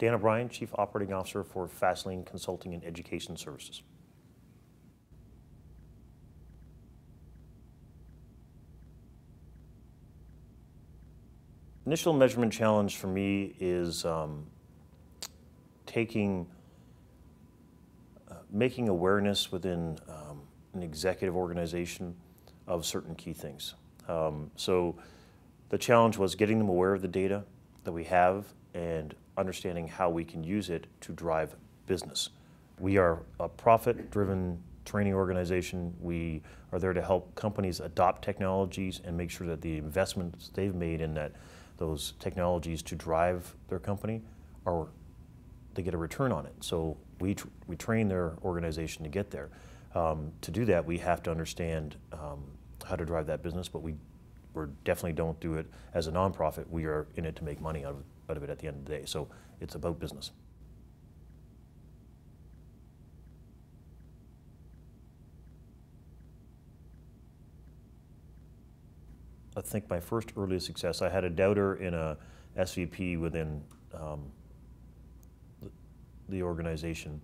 Dan O'Brien, Chief Operating Officer for Fast Lane Consulting and Education Services. Initial measurement challenge for me is um, taking, uh, making awareness within um, an executive organization of certain key things. Um, so the challenge was getting them aware of the data that we have and understanding how we can use it to drive business. We are a profit-driven training organization. We are there to help companies adopt technologies and make sure that the investments they've made in that those technologies to drive their company are they get a return on it. So we, tr we train their organization to get there. Um, to do that, we have to understand um, how to drive that business, but we we definitely don't do it as a nonprofit. We are in it to make money out of, out of it at the end of the day. So it's about business. I think my first earliest success, I had a doubter in a SVP within um, the organization,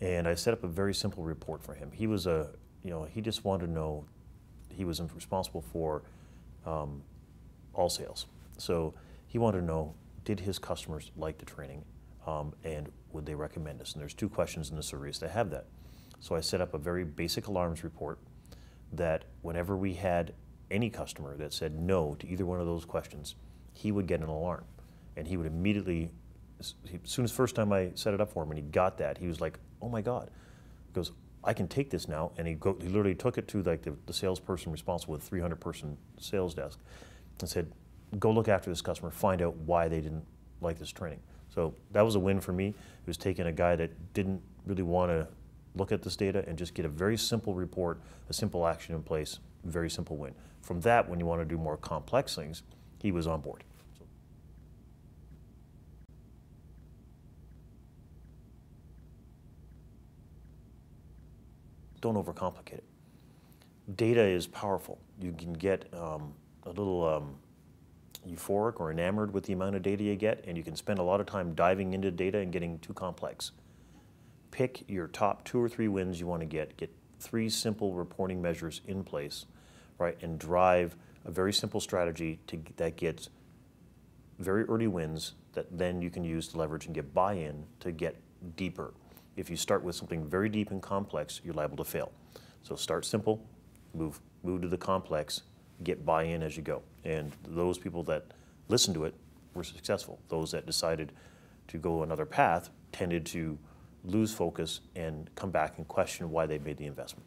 and I set up a very simple report for him. He was a, you know, he just wanted to know, he was responsible for um, all sales. So he wanted to know, did his customers like the training, um, and would they recommend us? And there's two questions in the surveys that have that. So I set up a very basic alarms report that whenever we had any customer that said no to either one of those questions, he would get an alarm. And he would immediately, as soon as first time I set it up for him and he got that, he was like, oh my God. He goes, I can take this now. And he, go, he literally took it to like the, the salesperson responsible with 300 person sales desk and said, go look after this customer, find out why they didn't like this training. So that was a win for me. It was taking a guy that didn't really want to look at this data and just get a very simple report, a simple action in place, very simple win. From that, when you want to do more complex things, he was on board. Don't overcomplicate it. Data is powerful. You can get um, a little um, euphoric or enamored with the amount of data you get, and you can spend a lot of time diving into data and getting too complex. Pick your top two or three wins you want to get. Get three simple reporting measures in place right, and drive a very simple strategy to, that gets very early wins that then you can use to leverage and get buy-in to get deeper. If you start with something very deep and complex, you're liable to fail. So start simple, move, move to the complex, get buy-in as you go. And those people that listened to it were successful. Those that decided to go another path tended to lose focus and come back and question why they made the investment.